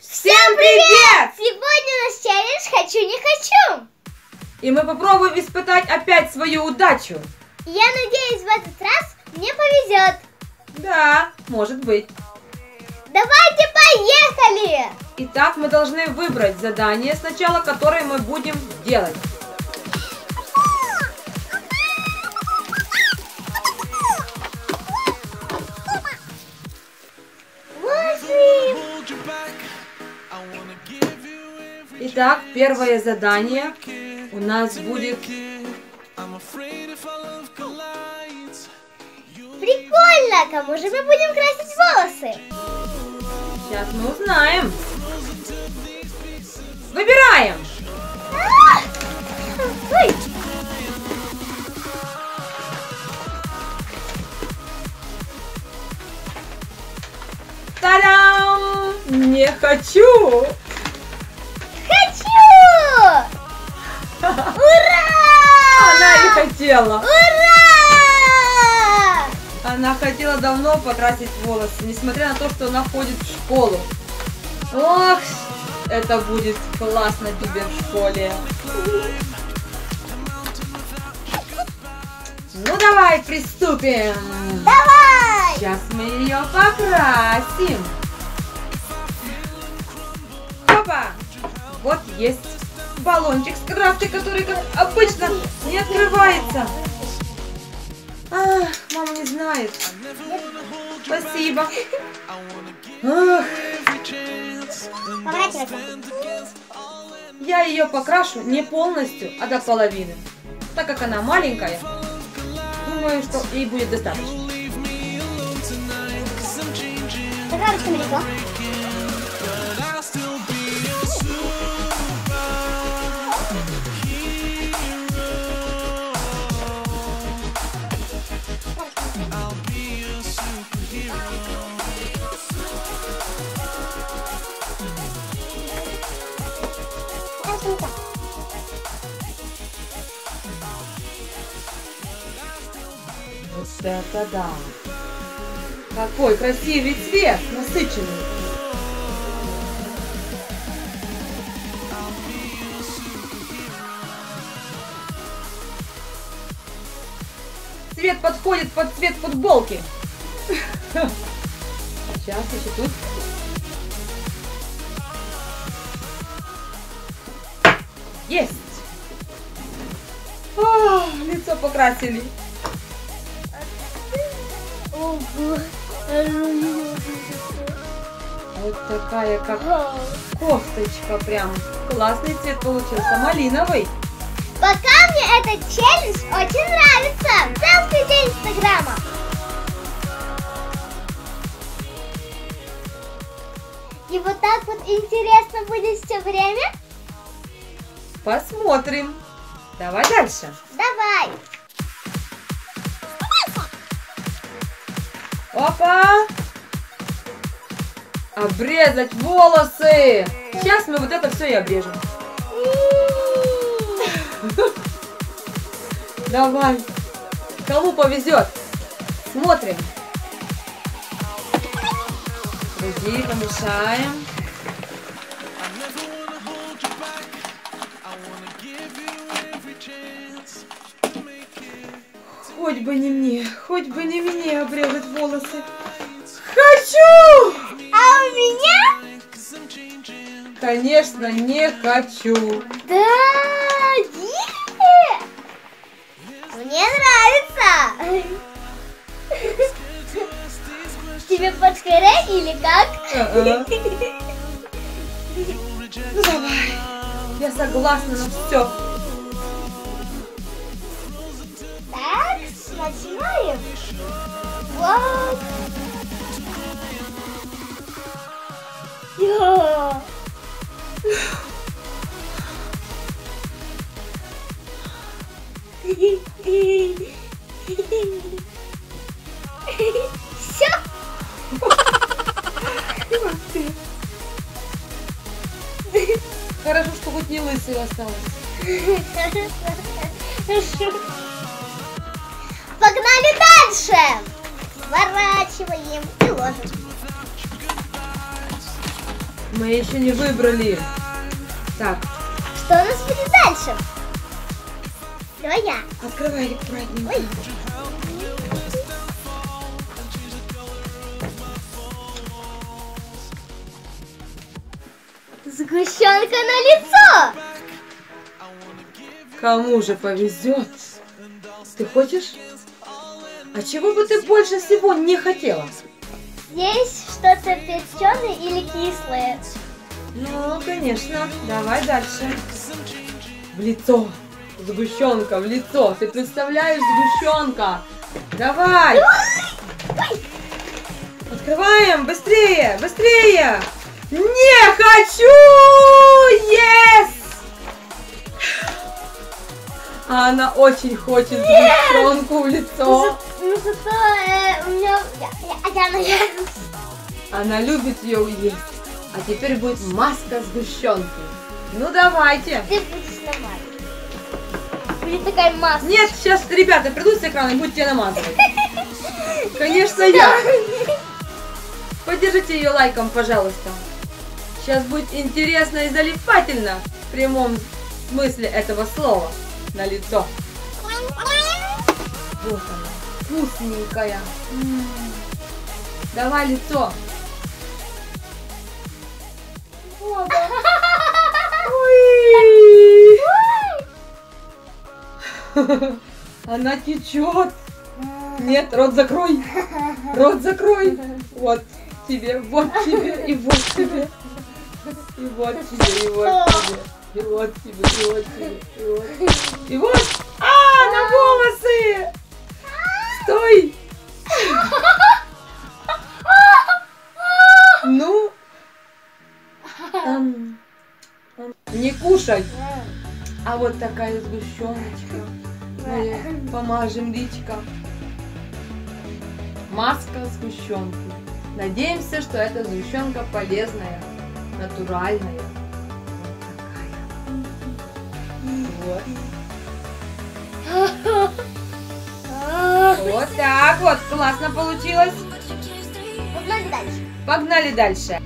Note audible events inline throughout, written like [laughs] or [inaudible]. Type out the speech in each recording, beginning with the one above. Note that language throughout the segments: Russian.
Всем привет! Сегодня наш челлендж «Хочу, не хочу». И мы попробуем испытать опять свою удачу. Я надеюсь, в этот раз мне повезет. Да, может быть. Давайте поехали! Итак, мы должны выбрать задание сначала, которое мы будем делать. Восемь. Итак, первое задание у нас будет... Прикольно! Кому же мы будем красить волосы? Сейчас мы узнаем. Выбираем! А! Та-дам! Не хочу! Хотела. Ура! Она хотела давно покрасить волосы, несмотря на то, что она ходит в школу. Ох, это будет классно тебе в школе. Ну давай приступим. Давай! Сейчас мы ее покрасим. Опа! Вот есть баллончик с краской, который, как обычно, не открывается. Ах, мама не знает. Спасибо. Ах, я ее покрашу не полностью, а до половины. Так как она маленькая, думаю, что ей будет достаточно. Закрывай далеко. Вот это да. Какой красивый цвет, насыщенный. Цвет подходит под цвет футболки. Сейчас еще тут. Есть. А, лицо покрасили. Вот такая как кофточка прям. Классный цвет получился, малиновый. Пока мне этот челлендж очень нравится. Селфи для Инстаграма. И вот так вот интересно будет все время? Посмотрим. Давай дальше. Давай. Опа! Обрезать волосы! Сейчас мы вот это все и обрежем. Давай. Кому повезет? Смотрим. Друзья, помешаем. Хоть бы не мне, хоть бы не мне обрезать волосы. Хочу! А у меня? Конечно, не хочу. Да! е! Мне нравится! Тебе под или как? Ну давай. Я согласна на все. Начинаем. Вот. Я. Все. Хорошо, что хоть не лысый осталось. Погнали дальше. Сворачиваем и ложим. Мы еще не выбрали. Так, Что у нас будет дальше? Давай я. открывай аккуратненько. Ой. Сгущенка на лицо. Кому же повезет? Ты хочешь? А чего бы ты больше всего не хотела? Есть что-то печеное или кислое? Ну, конечно. Давай дальше. В лицо. Сгущенка, в лицо. Ты представляешь, сгущенка? Давай. Открываем, быстрее, быстрее. Не хочу! Yes! А она очень хочет сгущенку в лицо. Ну, зато э, у меня... Я, я, я наелась. Она любит ее есть. А теперь будет маска сгущенки. Ну давайте. Ты будешь намазывать. Будет такая маска. Нет, сейчас ребята придут с экрана и будете тебя намазывать. [laughs] Конечно, я. Поддержите ее лайком, пожалуйста. Сейчас будет интересно и залипательно в прямом смысле этого слова на лицо. Вот она, вкусненькая. Давай лицо. Ой. Она течет. Нет, рот закрой. Рот закрой. Вот тебе, вот тебе, и вот тебе. И вот тебе, и вот тебе. И вот тебе, и вот тебе, и вот. И вот. А, на волосы! Стой! Ну, ам, ам, не кушай, а вот такая сгущеночка. Мы помажем личко. Маска сгущенки. Надеемся, что эта сгущенка полезная, натуральная. Вот. Так вот. Классно получилось. Погнали дальше. Погнали дальше.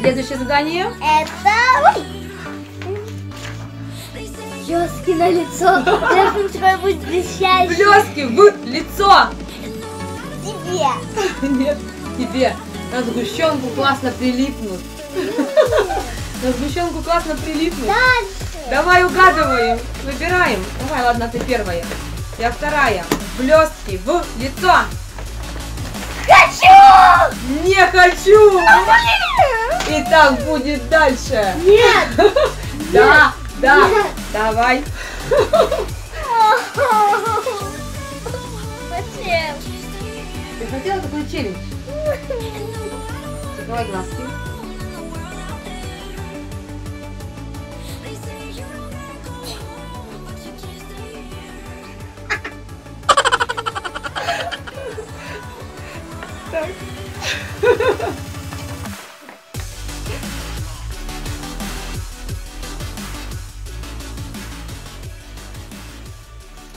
Следующее задание. Это... Ой! Блески на лицо. Тебя быть блестящий. Блески в лицо. Тебе. Нет, тебе на сгущенку классно прилипнут. На сгущенку классно прилипнут. Дальше. Давай угадываем, выбираем. Давай, ладно, ты первая. Я вторая. Блестки в лицо. Хочу! Не хочу. И так будет дальше. Нет! [laughs] Да, да. Давай. [laughs] Зачем? Ты хотела такой челлендж? Закрывай глазки. Так.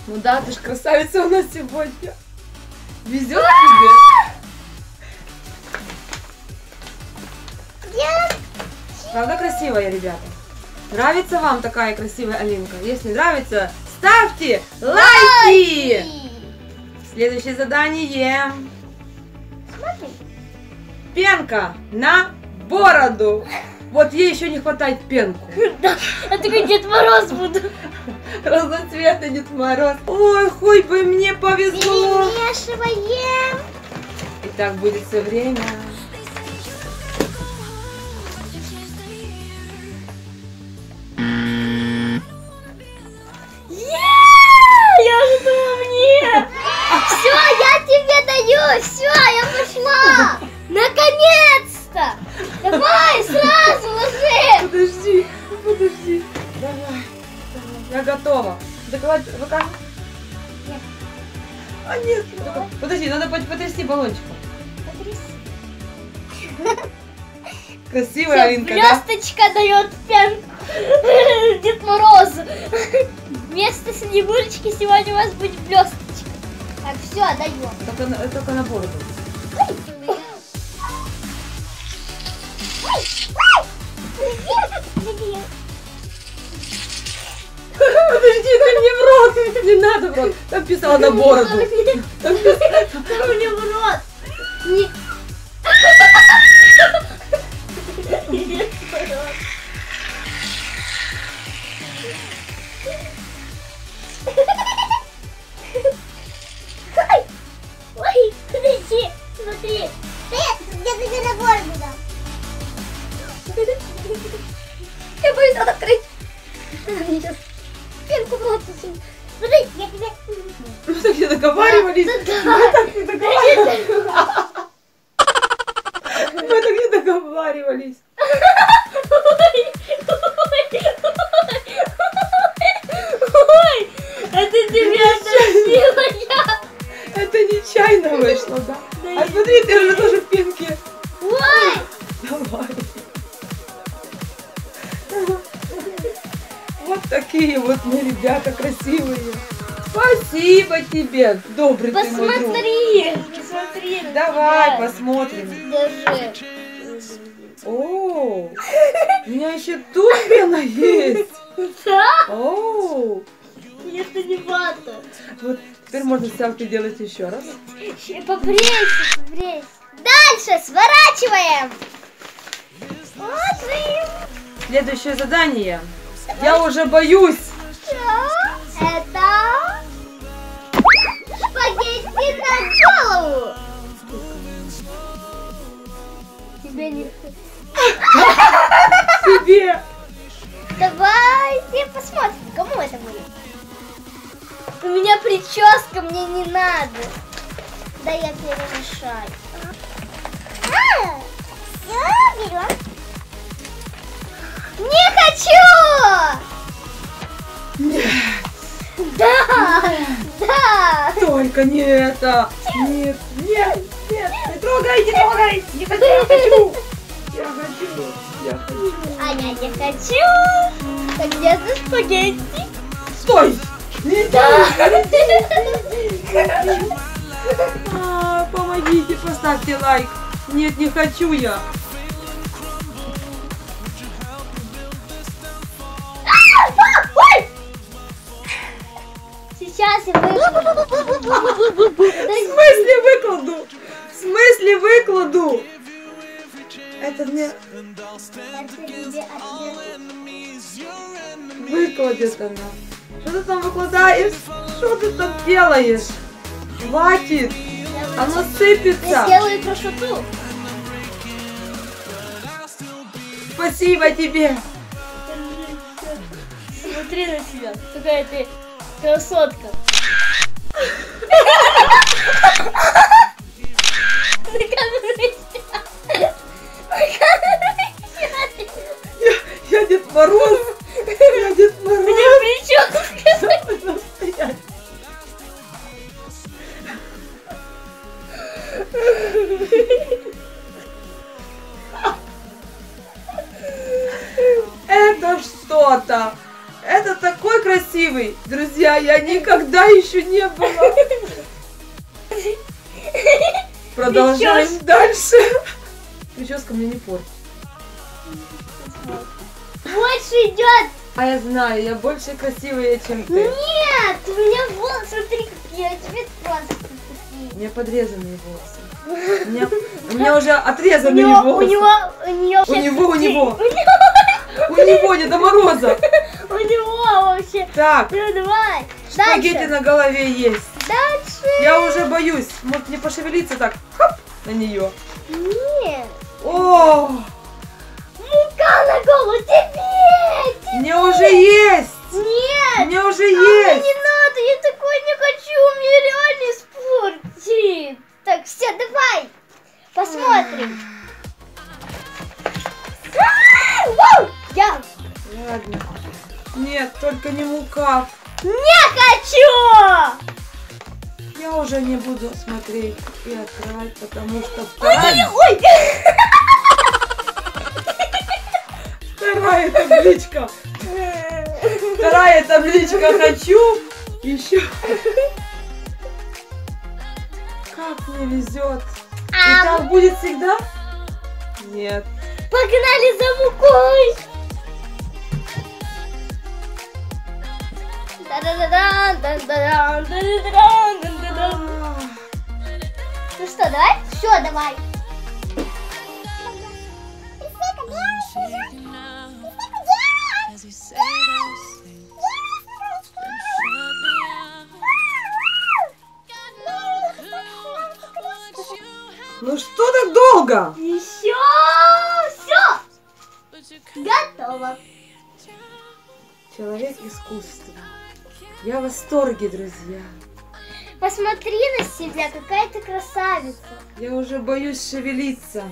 Ну да, ты ж красавица у нас сегодня. Везет тебе. Я... Правда красивая, ребята? Нравится вам такая красивая Алинка? Если нравится, ставьте лайки! Следующее задание. Пенка на бороду. Вот ей еще не хватает пенку. [laughs] Да, я такой Дед Мороз буду. [laughs] Разноцветный Дед Мороз. Ой, хоть бы мне повезло. Перемешиваем. И так будет все время. Надо пот- потрясти баллончиком. Красивая Алинка, да? Блесточка дает пен Дед Мороз. Вместо снегурочки сегодня у вас будет блесточка. Так, все, даем. Только только на бороду. Подожди, ты мне в рот. Не надо в рот. Там писала на бороду. Там писала- мне в рот. Не... Нечаянно вышло, да? А смотри, ты уже тоже в пенке. Ой, Давай. Вот такие вот мы ребята красивые. Спасибо тебе, добрый ты мой друг. посмотри, посмотри. Давай посмотрим. Даже. О, у меня еще тут пена есть. Да? О, Это не вата. вот теперь можно селфи делать еще раз. Щи- Побрейся, побрейся. Дальше сворачиваем. Смотрим. Следующее задание. Я уже боюсь. Это спагетти на голову. Тебе не... Тебе. Давайте посмотрим, кому это будет. У меня прическа, мне не надо. Да я перемешаю. А, все, берем. Не хочу! Да! Да! Только не это. Нет, нет, нет. Не трогай, не трогай. Не хочу, я хочу. Я хочу. Я хочу. А я не хочу! Так где за спагетти? Стой. А, помогите, поставьте лайк. Нет, не хочу я. Сейчас я выйду. В смысле выкладу? В смысле выкладу? Это мне выкладет она. Что ты там выкладаешь? Что ты там делаешь? Хватит! Оно Я сыпется! сделаю красоту. Спасибо тебе! Смотри на себя. Какая ты красотка. [laughs] На Прическа мне не портит. Больше идет. А я знаю, я больше красивая, чем ты. Нет, у меня волосы, смотри, какие, у тебя просто такие. У меня подрезанные волосы. [laughs] У меня, у меня уже У отрезанные него, у волосы. него, у него, У него, [laughs] у него. у него, У него Деда Мороза. [laughs] у него вообще. Так, Ну давай, спагетти на голове есть. дальше. Я уже боюсь. Может не пошевелиться так хоп, на нее. Нет, О, мука на голову тебе. мне уже есть. Нет, Мне уже а мне есть. не надо, я такой не хочу, мне реально испортит. Так, все, давай, посмотрим. Я Ладно. Нет, только не мука. не хочу. Я уже не буду смотреть и открывать, потому что Ой, табличка хочу. Еще. Как мне везет. И так будет всегда? Нет. Погнали за мукой! Ну что, давай? Все, давай. As you say those things, then Ну что так долго? Еще все, готово. Человек искусства. Я в восторге, друзья. Посмотри на себя, какая ты красавица. Я уже боюсь шевелиться.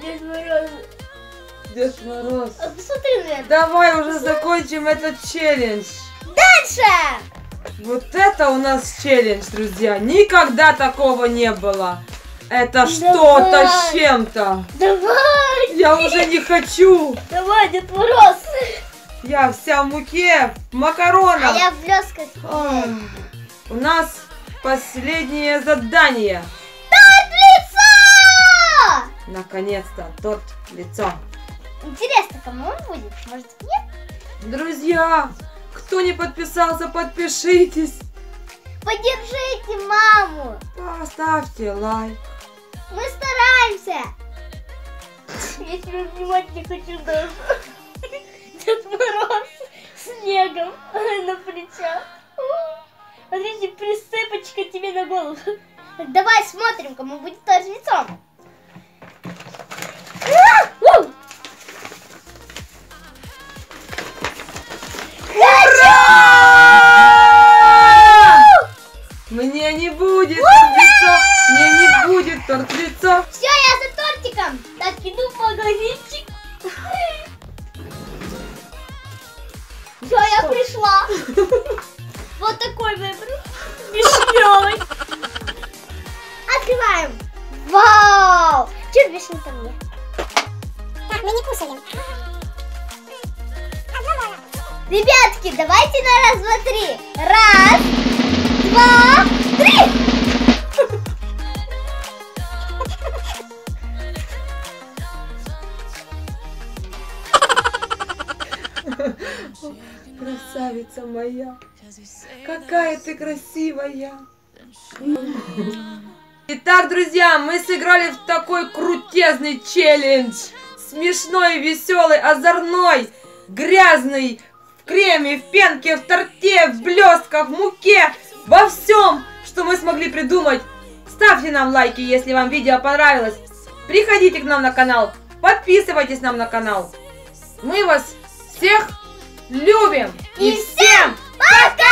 Дед Мороз, Дед Мороз. а посмотри на это. Давай уже закончим этот челлендж. Дальше! Вот это у нас челлендж, друзья. Никогда такого не было. Это что-то с чем-то. Давай! Я уже не хочу. Давай, Дед Мороз! Я вся в муке, в макаронах. А я в блесках. Ах, У нас последнее задание. Торт лицо! Наконец-то торт лицо. Интересно, кому он будет? Может, мне? Друзья, кто не подписался, подпишитесь. Поддержите маму! Поставьте лайк. Мы стараемся! Я тебя обнимать не хочу даже. Дед Мороз снегом на плечах. Смотрите, присыпочка тебе на голову. Давай смотрим, кому будет лицом. Вишенка мне? Так, мы не кушаем. Ребятки, давайте на раз, два, три. Раз, два, три. Красавица моя. Какая ты красивая. Итак, друзья, мы сыграли в такой крутезный челлендж. Смешной, веселый, озорной, грязный, в креме, в пенке, в торте, в блестках, в муке, во всем, что мы смогли придумать. Ставьте нам лайки, если вам видео понравилось. Приходите к нам на канал, подписывайтесь нам на канал. Мы вас всех любим. И всем Пока!